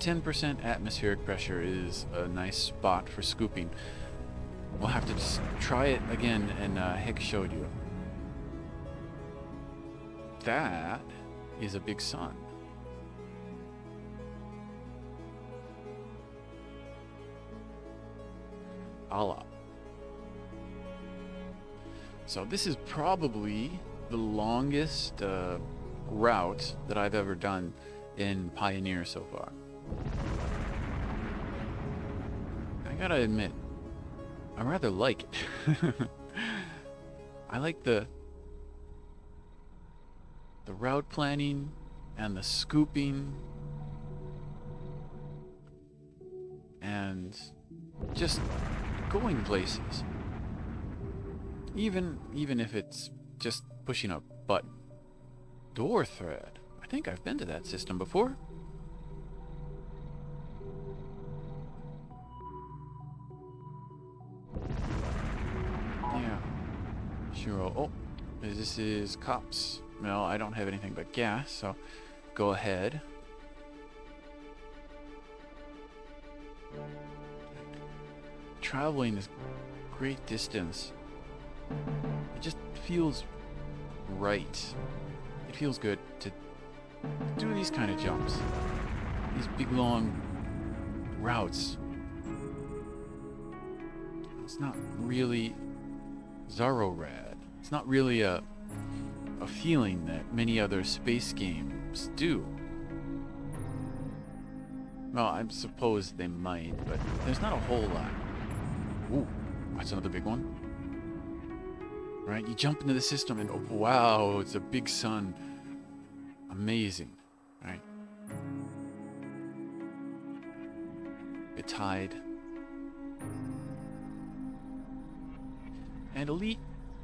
10% atmospheric pressure is a nice spot for scooping. We'll have to just try it again, and uh, Hick showed you. That is a big sun. Allah. So this is probably the longest uh, route that I've ever done in Pioneer so far. Gotta admit, I rather like it. I like the the route planning and the scooping and just going places. Even even if it's just pushing a button. Door thread. I think I've been to that system before. Oh, this is cops. No, I don't have anything but gas, so go ahead. Traveling this great distance, it just feels right. It feels good to do these kind of jumps. These big long routes. It's not really Zarorad. It's not really a a feeling that many other space games do. Well, I suppose they might, but there's not a whole lot. Ooh, that's another big one. Right, you jump into the system and oh, wow, it's a big sun. Amazing, right? A tide. And elite,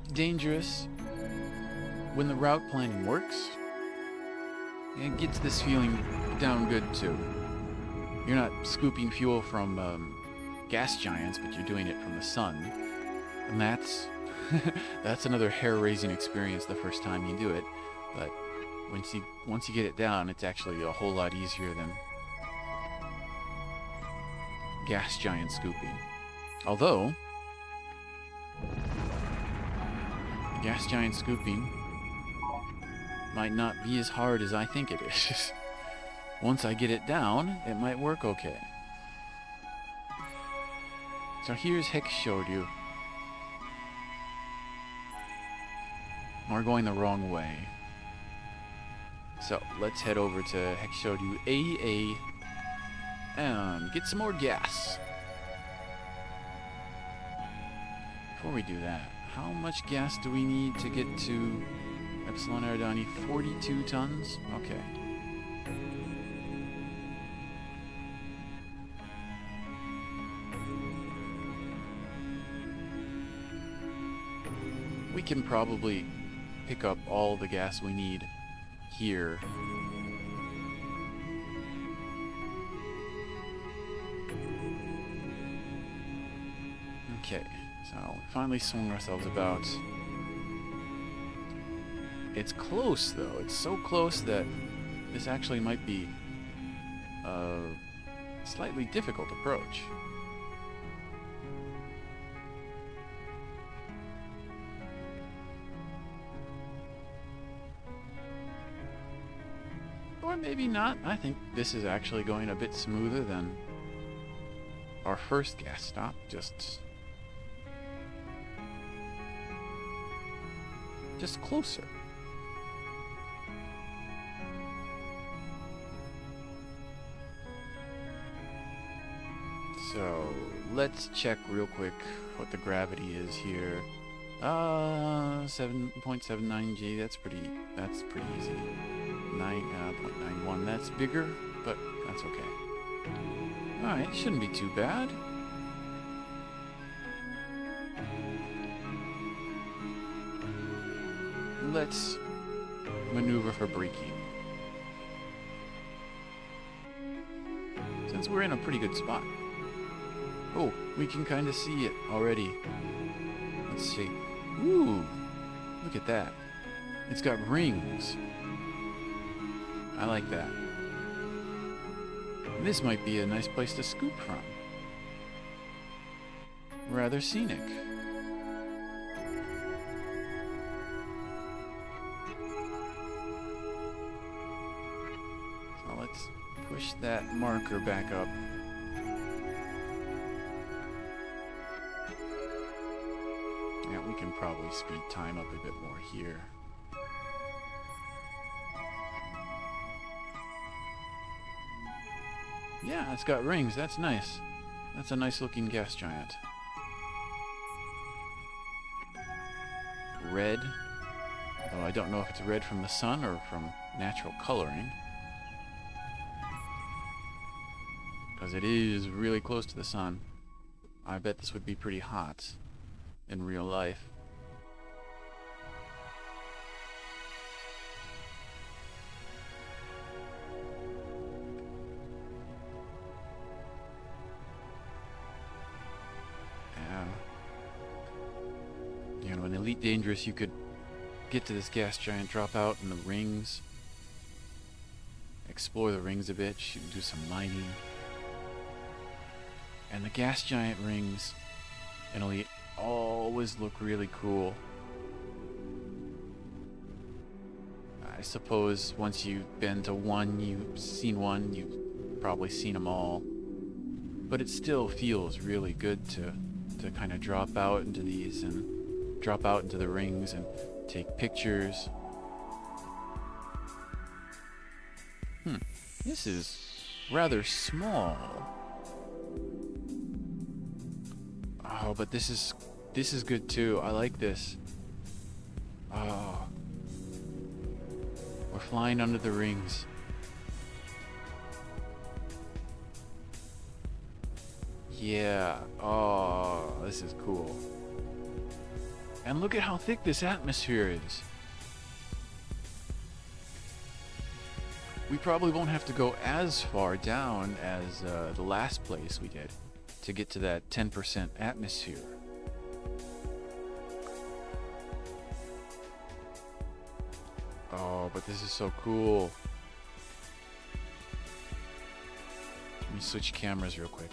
dangerous, when the route planning works, it gets this feeling down good too. You're not scooping fuel from um, gas giants, but you're doing it from the sun. And that's that's another hair-raising experience the first time you do it. But once you once you get it down, it's actually a whole lot easier than gas giant scooping. Although gas giant scooping might not be as hard as I think it is. Once I get it down, it might work okay. So here's Hex showed you. We're going the wrong way. So let's head over to Hex showed you AA and get some more gas. Before we do that, how much gas do we need to get to Epsilon Eridani? 42 tons? Okay. We can probably pick up all the gas we need here. Okay, so finally swung ourselves about. It's close, though. It's so close that this actually might be a slightly difficult approach. Or maybe not. I think this is actually going a bit smoother than our first gas stop. Just... Just closer. So, let's check real quick what the gravity is here. Uh, 7.79 G, that's pretty, that's pretty easy. 9.91, uh, that's bigger, but that's okay. Alright, shouldn't be too bad. Let's maneuver for braking. Since we're in a pretty good spot. Oh, we can kind of see it already. Let's see. Ooh, Look at that. It's got rings. I like that. This might be a nice place to scoop from. Rather scenic. Marker back up. Yeah, we can probably speed time up a bit more here. Yeah, it's got rings. That's nice. That's a nice looking gas giant. Red. Though I don't know if it's red from the sun or from natural coloring. Because it is really close to the sun. I bet this would be pretty hot in real life. Elite Dangerous, you could get to this gas giant, drop out in the rings, explore the rings a bit, do some mining. And the gas giant rings in Elite always look really cool. I suppose once you've been to one, you've seen one, you've probably seen them all. But it still feels really good to, to kind of drop out into these and drop out into the rings and take pictures. Hmm, this is rather small. Oh, but this is this is good too. I like this. Oh. We're flying under the rings. Yeah. Oh, this is cool. And look at how thick this atmosphere is. We probably won't have to go as far down as uh, the last place we did to get to that 10% atmosphere. Oh, but this is so cool. Let me switch cameras real quick.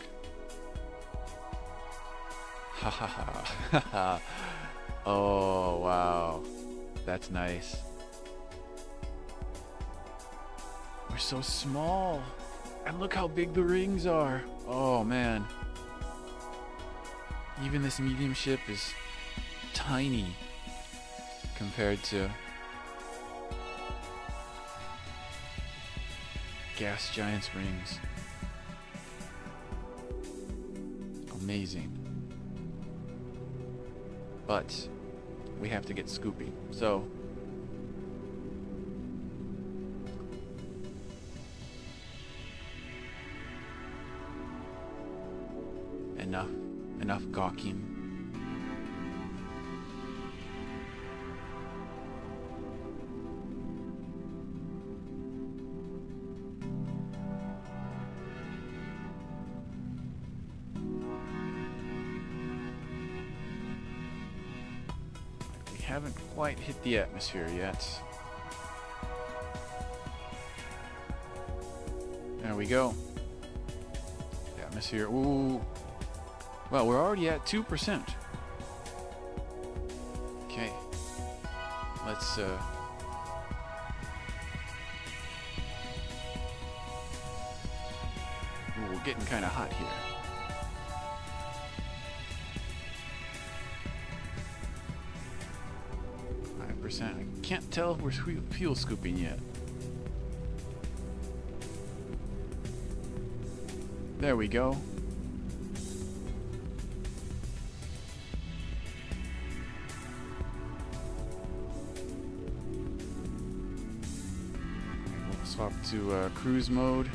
Ha ha ha. ha Oh, wow. That's nice. We're so small. And look how big the rings are. Oh, man. Even this medium ship is tiny compared to gas giant's rings. Amazing. But we have to get Scoopy. So enough enough gawking. We haven't quite hit the atmosphere yet. There we go. Atmosphere. Ooh. Well, we're already at 2%. Okay. Let's, uh... Ooh, we're getting kind of hot here. Five percent. I can't tell if we're fuel scooping yet. There we go. To uh, cruise mode.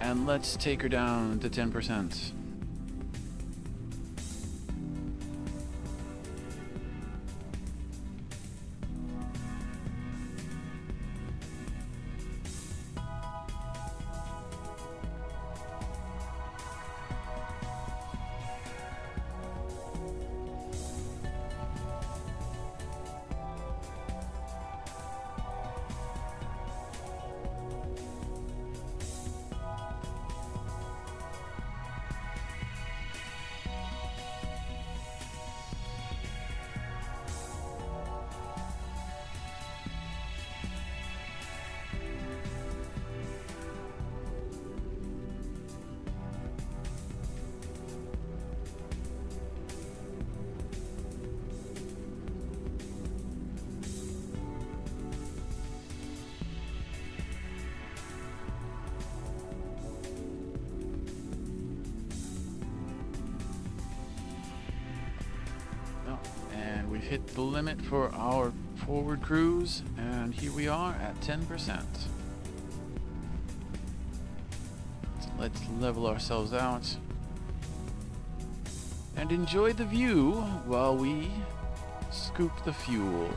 And let's take her down to 10%. Hit the limit for our forward cruise, and here we are at 10%. So let's level ourselves out and enjoy the view while we scoop the fuel.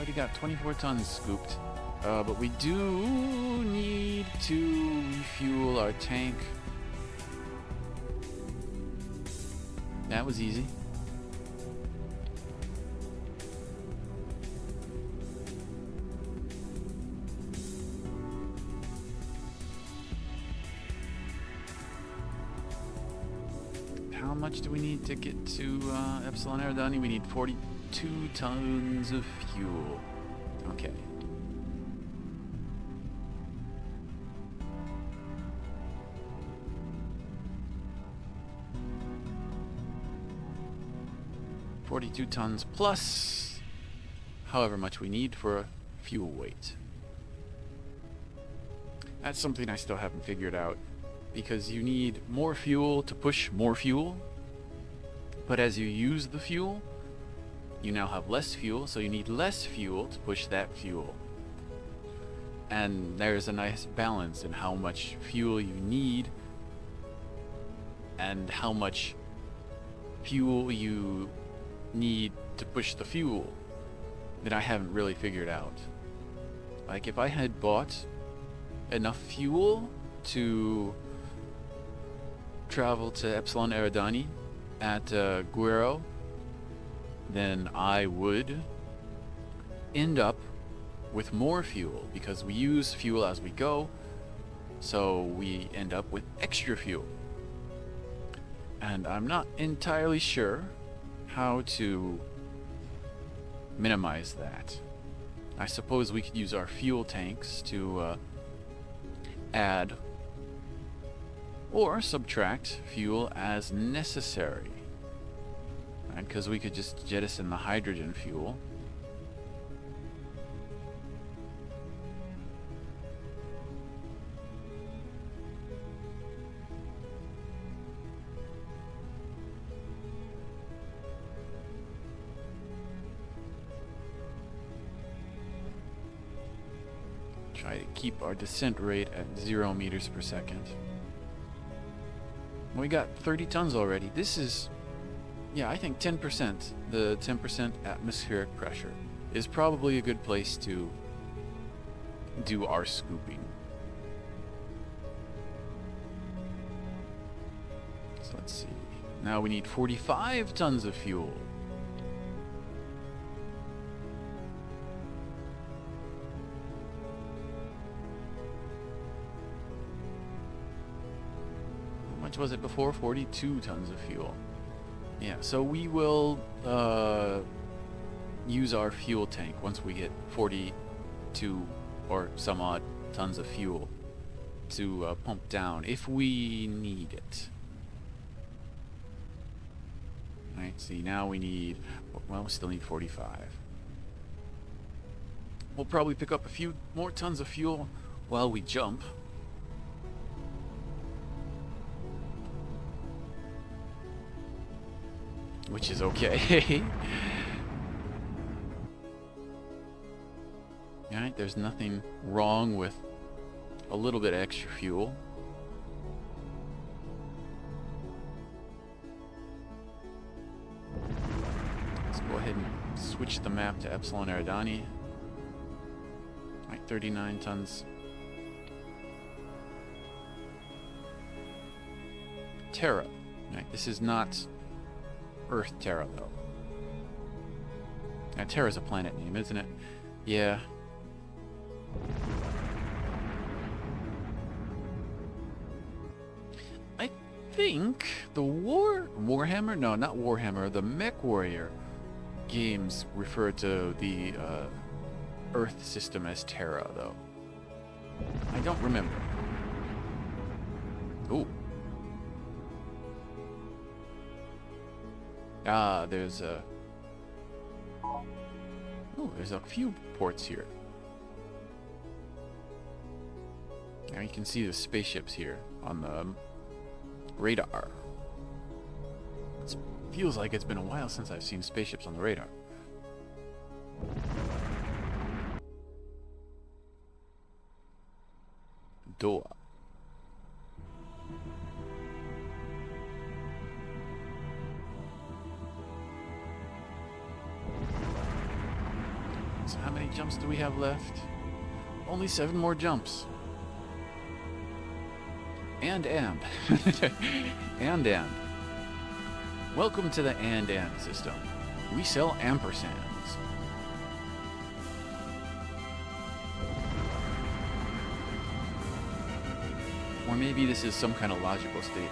Already got 24 tons scooped. Uh, but we do need to refuel our tank. That was easy. How much do we need to get to uh, Epsilon Eridani? We need 42 tons of fuel. Okay. Forty-two tons plus however much we need for a fuel weight. That's something I still haven't figured out because you need more fuel to push more fuel. But as you use the fuel, you now have less fuel, so you need less fuel to push that fuel. And there's a nice balance in how much fuel you need and how much fuel you need to push the fuel that I haven't really figured out. Like if I had bought enough fuel to travel to Epsilon Eridani at uh, Guero, then I would end up with more fuel because we use fuel as we go, so we end up with extra fuel. And I'm not entirely sure how to minimize that. I suppose we could use our fuel tanks to uh, add or subtract fuel as necessary. Uh, because we could just jettison the hydrogen fuel. Try to keep our descent rate at zero meters per second. We got 30 tons already. This is, yeah, I think 10%, the 10% atmospheric pressure is probably a good place to do our scooping. So let's see. Now we need 45 tons of fuel. How much was it before? 42 tons of fuel. Yeah, so we will uh, use our fuel tank once we get 42 or some odd tons of fuel to uh, pump down if we need it. Alright, see, now we need, well, we still need 45. We'll probably pick up a few more tons of fuel while we jump. Which is okay. Alright, there's nothing wrong with a little bit extra fuel. Let's go ahead and switch the map to Epsilon Eridani. Like 39 tons. Terra. Right, this is not Earth Terra, though. Now, Terra's a planet name, isn't it? Yeah. I think the War... Warhammer? No, not Warhammer. The Mech Warrior games refer to the uh, Earth system as Terra, though. I don't remember. Ah, there's a... Oh, there's a few ports here. Now you can see the spaceships here on the radar. It feels like it's been a while since I've seen spaceships on the radar. Door. Jumps do we have left? Only seven more jumps. And amp. and amp. Welcome to the and and system. We sell ampersands. Or maybe this is some kind of logical statement.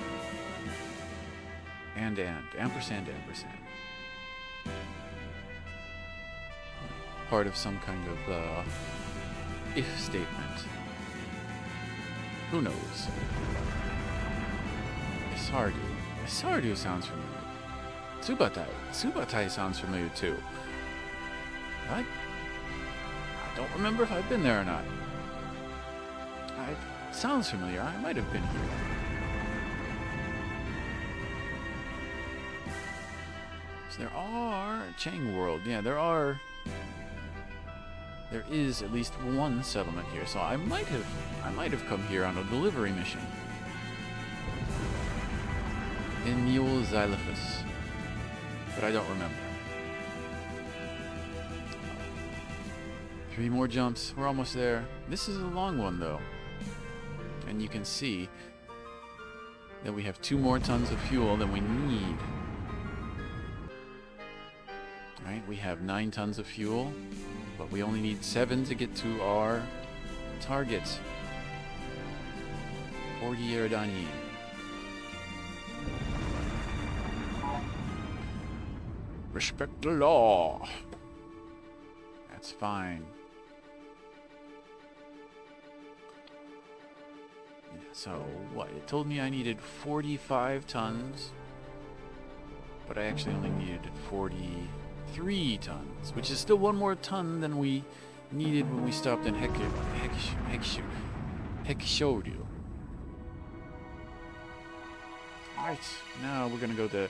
And and. Ampersand ampersand. Part of some kind of uh, if statement. Who knows? Isardu. Isardu sounds familiar. Subatai. Subatai sounds familiar too. I, I don't remember if I've been there or not. I, sounds familiar. I might have been here. So there are Chang World. Yeah, there are there is at least one settlement here, so I might have I might have come here on a delivery mission. In Mule Xylophus. But I don't remember. Three more jumps. We're almost there. This is a long one though. And you can see that we have two more tons of fuel than we need. Alright, we have nine tons of fuel. But we only need seven to get to our target. 40 Eridani. Respect the law. That's fine. So, what? It told me I needed 45 tons. But I actually only needed 40 three tons, which is still one more ton than we needed when we stopped in Hek Hek Hek Hekshoryu. Alright, now we're gonna go to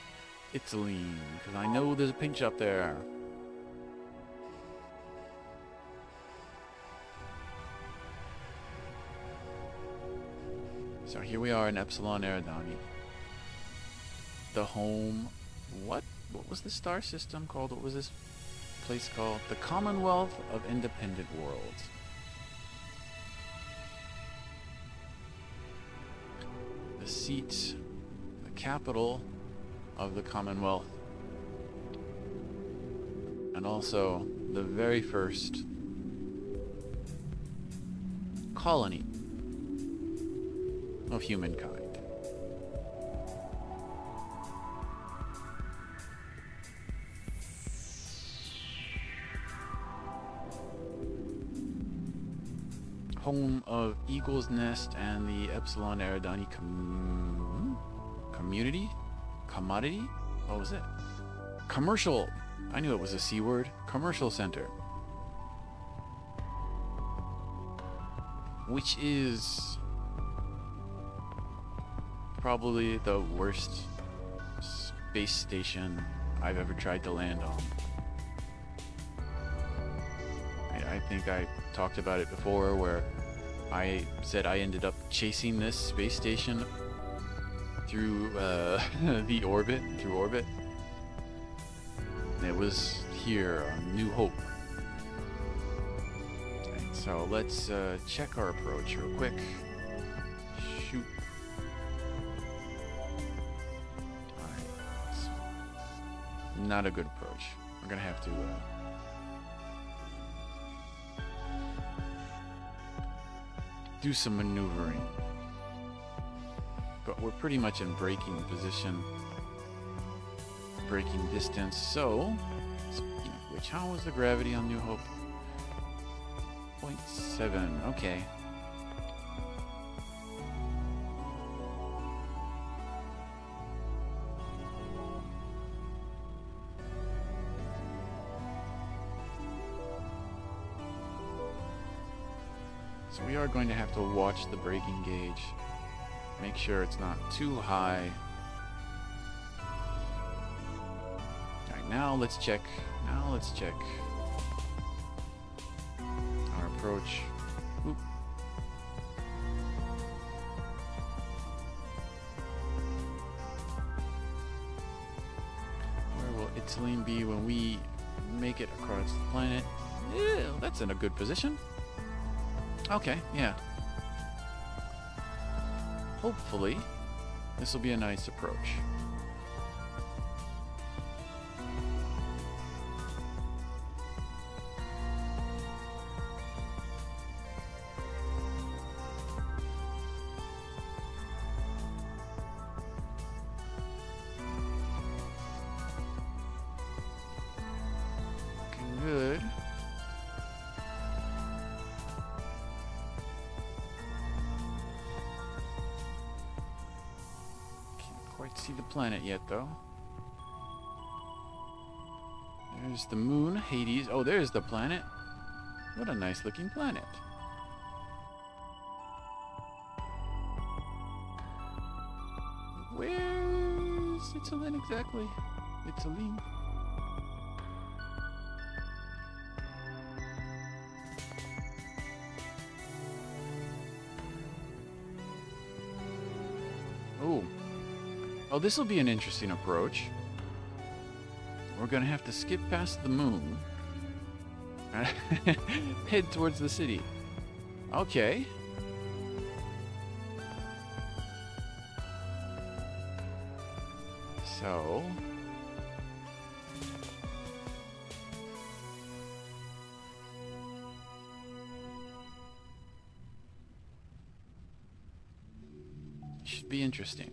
Italy, because I know there's a pinch up there. So here we are in Epsilon Eridani. The home... What? What was the star system called? What was this place called? The Commonwealth of Independent Worlds. The seat, the capital of the Commonwealth. And also the very first colony of humankind. Home of Eagle's Nest and the Epsilon Eridani com community? Commodity? What was it? Commercial. I knew it was a C word. Commercial center. Which is probably the worst space station I've ever tried to land on. I, I think I talked about it before where I said I ended up chasing this space station through uh, the orbit, through orbit. It was here on New Hope. Right, so let's uh, check our approach real quick. Shoot. Alright. Not a good approach. We're gonna have to uh, do some maneuvering. But we're pretty much in braking position, braking distance. So, which how was the gravity on New Hope? 0.7. Okay. Going to have to watch the braking gauge. Make sure it's not too high. Alright, now let's check. Now let's check our approach. Oop. Where will Italine be when we make it across the planet? That's in a good position. Okay, yeah. Hopefully, this will be a nice approach. Quite see the planet yet, though. There's the moon, Hades. Oh, there's the planet. What a nice looking planet. Where's Italy exactly? Italy. Oh, this will be an interesting approach. We're going to have to skip past the moon. Head towards the city. Okay. So... Should be interesting.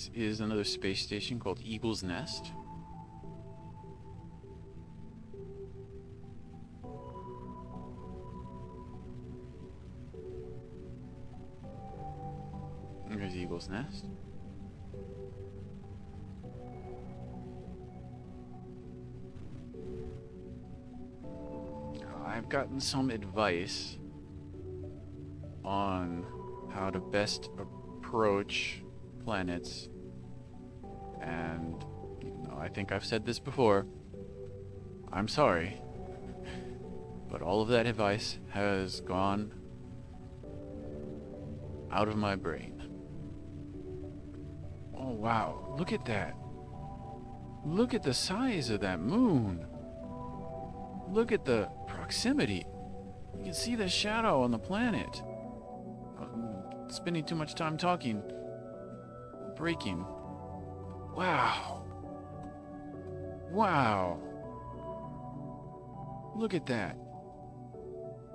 Hades is another space station called Eagle's Nest. There's Eagle's Nest. Oh, I've gotten some advice on how to best approach planets. And, I think I've said this before. I'm sorry. But all of that advice has gone out of my brain. Oh, wow. Look at that. Look at the size of that moon. Look at the proximity. You can see the shadow on the planet. I'm spending too much time talking. Braking. Wow. Wow. Look at that.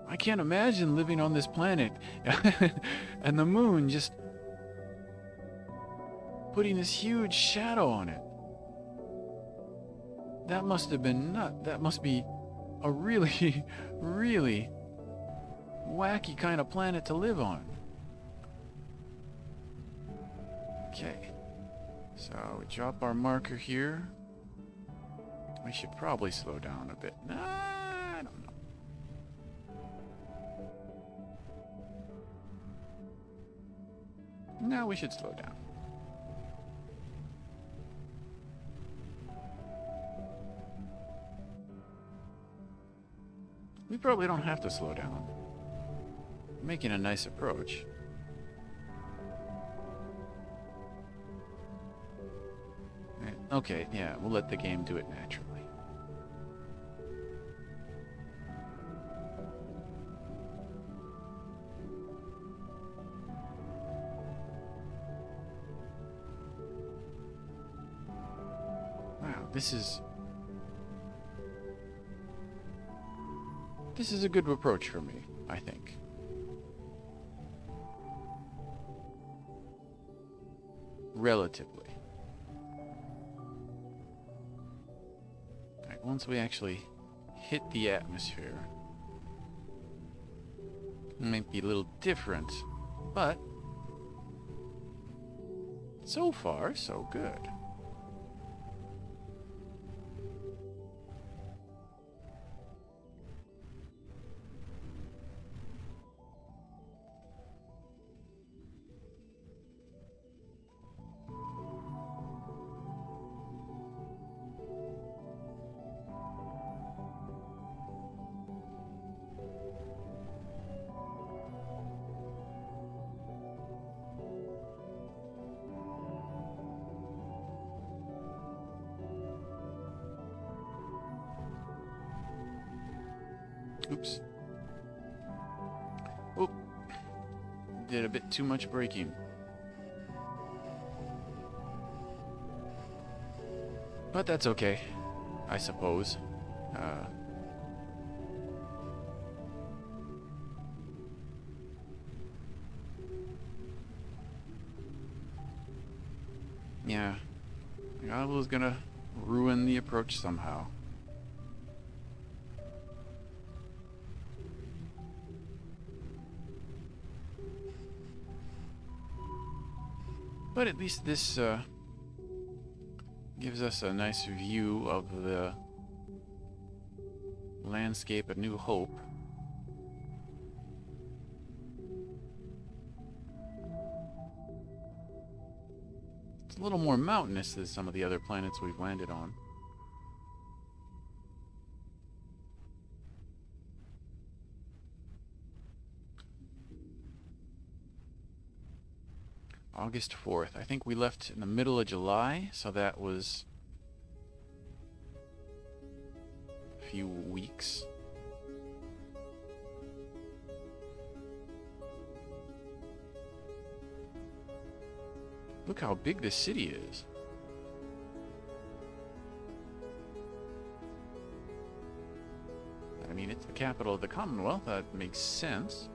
I can't imagine living on this planet and the moon just putting this huge shadow on it. That must have been nut. That must be a really, really wacky kind of planet to live on. Okay. So we drop our marker here. We should probably slow down a bit. Nah, I don't know. No, we should slow down. We probably don't have to slow down. Making a nice approach. Okay, yeah, we'll let the game do it naturally. Wow, this is... This is a good approach for me, I think. Relatively. Once we actually hit the atmosphere, it might be a little different, but so far, so good. Oops. Oh. Did a bit too much braking. But that's okay, I suppose. Uh, yeah. I was gonna ruin the approach somehow. But at least this uh, gives us a nice view of the landscape at New Hope. It's a little more mountainous than some of the other planets we've landed on. August 4th. I think we left in the middle of July, so that was a few weeks. Look how big this city is. I mean, it's the capital of the Commonwealth. That makes sense.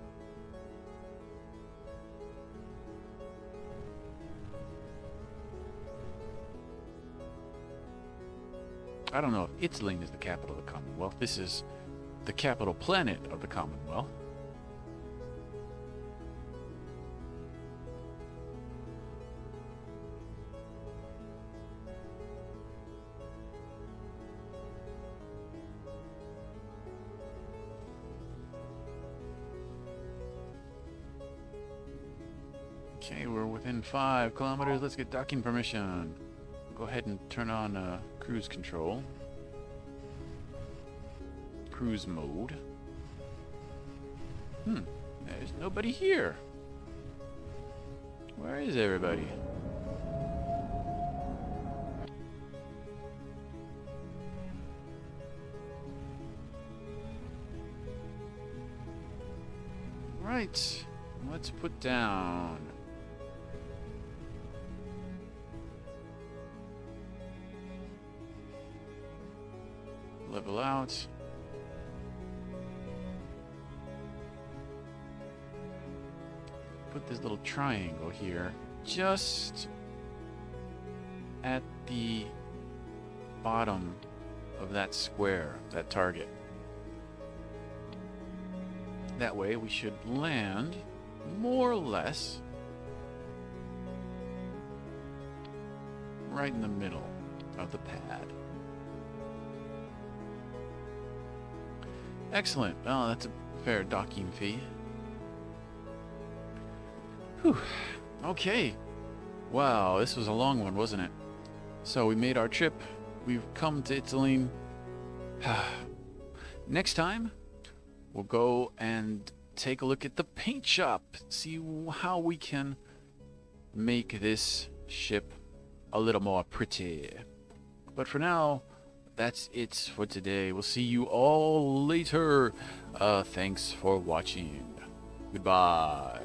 I don't know if Itzling is the capital of the Commonwealth. This is the capital planet of the Commonwealth. Okay, we're within five kilometers. Let's get docking permission. Go ahead and turn on uh, cruise control. Cruise mode. Hmm, there's nobody here. Where is everybody? Right, let's put down. Level out. Put this little triangle here just at the bottom of that square, that target. That way we should land more or less right in the middle of the pad. Excellent. Oh, that's a fair docking fee. Whew. Okay. Wow, this was a long one, wasn't it? So we made our trip. We've come to Italy. Next time, we'll go and take a look at the paint shop. See how we can make this ship a little more pretty. But for now, that's it for today. We'll see you all later. Uh, thanks for watching. Goodbye.